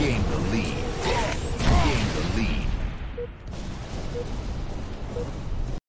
Gain the lead.